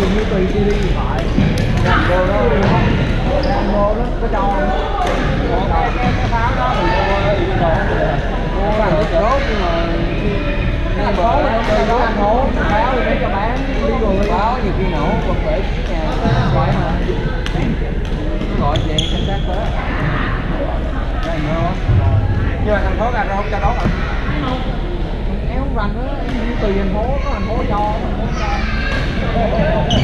như tùy đi đi phải Làm vô đó làm vô đó có cho không cái cái pháo đó thì mua đi lộ mua làm rất tốt nhưng mà thành nên phố bờ này nó không có thành phố thì để cho bán đi rồi pháo nhiều khi nổ còn để nhà gọi mà gọi về cảnh sát tới Đây nữa nhưng mà thành phố ra không cho đón không em không rành đó em như tùy thành phố có thành phố cho thành phố cho Thank you.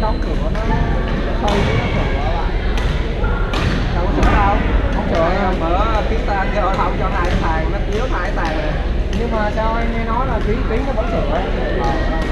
không đóng cửa nó sâu nó cửa các bạn đâu có sửa đâu. Không sửa mở tiếng ta cho không cho hai tàn nó thiếu hai tàn này. Nhưng mà sao em nghe nói là tiếng tiếng nó vẫn sửa? Ờ, ờ.